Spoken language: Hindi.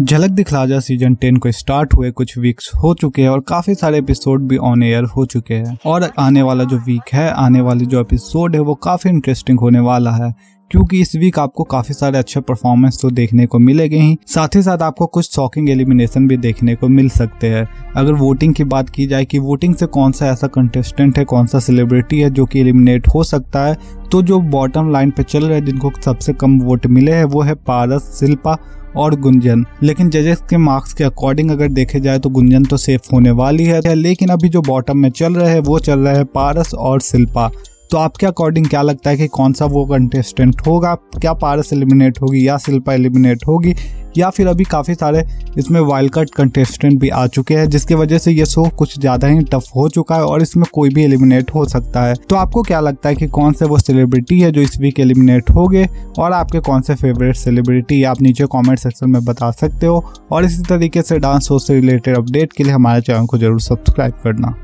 झलक दिखला जा सीज़न टेन को स्टार्ट हुए कुछ वीक्स हो चुके हैं और काफ़ी सारे एपिसोड भी ऑन एयर हो चुके हैं। और आने वाला जो वीक है, आने वाले जो एपिसोड है, वो काफ़ी इंटरेस्टिंग होने वाला है। क्योंकि इस वीक आपको काफ़ी सारे अच्छे परफॉर्मेंस तो देखने को मिलेंगे ही। साथ ही साथ आपको कुछ शॉकिंग एलिमिनेशन भी देखने को मिल सकते हैं। अगर वोटिंग की बात की जाए कि वोटिंग से कौन सा ऐसा कंटेस्टेंट है, कौन सा सेलिब्रिटी है जो कि एलिमिनेट हो सकता है तो जो बॉटम लाइन पे चल रहे जिनको सबसे कम वोट मिले हैं, वो है पारस, शिल्पा और गुंजन। लेकिन जजेस के मार्क्स के अकॉर्डिंग अगर देखे जाए तो गुंजन तो सेफ़ होने वाली है। लेकिन अभी जो बॉटम में चल रहे हैं, वो चल रहे हैं पारस और शिल्पा। तो आपके अकॉर्डिंग क्या लगता है कि कौन सा वो कंटेस्टेंट होगा? क्या पारस एलिमिनेट होगी या शिल्पा एलिमिनेट होगी? या फिर अभी काफ़ी सारे इसमें वाइल्ड कार्ड कंटेस्टेंट भी आ चुके हैं, जिसकी वजह से ये शो कुछ ज़्यादा ही टफ हो चुका है और इसमें कोई भी एलिमिनेट हो सकता है। तो आपको क्या लगता है कि कौन से वो सेलिब्रिटी है जो इस वीक एलिमिनेट हो गए और आपके कौन से फेवरेट सेलिब्रिटी आप नीचे कॉमेंट सेक्शन में बता सकते हो। और इसी तरीके से डांस शो से रिलेटेड अपडेट के लिए हमारे चैनल को ज़रूर सब्सक्राइब करना।